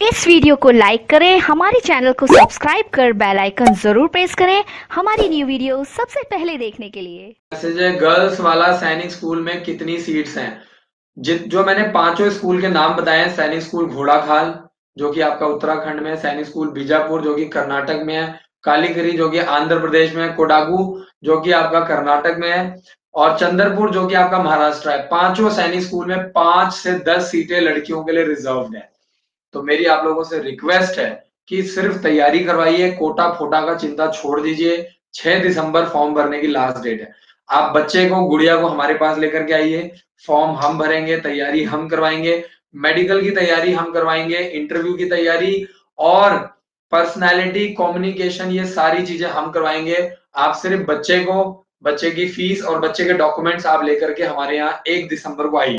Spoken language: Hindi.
इस वीडियो को लाइक करें, हमारे चैनल को सब्सक्राइब कर बेल आइकन ज़रूर प्रेस करें, हमारी न्यू वीडियो सबसे पहले देखने के लिए। गर्ल्स वाला सैनिक स्कूल में कितनी सीट्स हैं? जो मैंने पाँचों स्कूल के नाम बताए हैं सैनिक स्कूल घोड़ाखाल, जो कि आपका उत्तराखंड में सैनिक स्कूल बीजापुर, जो कि कर्नाटक में है कालीकरी जो कि आंध्र प्रदेश में कोडागू, जो कि आपका कर्नाटक में है, और चंद्रपुर, जो कि आपका महाराष्ट्र है। पाँचों सैनिक स्कूल में पाँच से दस सीटें लड़कियों के लिए रिज़र्व है। तो मेरी आप लोगों से रिक्वेस्ट है कि सिर्फ़ तैयारी करवाइए कोटा फोटा का चिंता छोड़ दीजिए। 6 दिसंबर फॉर्म भरने की लास्ट डेट है। आप बच्चे को, गुड़िया को हमारे पास लेकर के आइए। फॉर्म हम भरेंगे, तैयारी हम करवाएँगे। मेडिकल की तैयारी हम करवाएँगे इंटरव्यू की तैयारी और पर्सनैलिटी कम्युनिकेशन ये सारी चीज़ें हम करवाएँगे। आप सिर्फ़ बच्चे को, बच्चे की फ़ीस और बच्चे के डॉक्यूमेंट्स आप लेकर के हमारे यहाँ एक दिसंबर को आइए।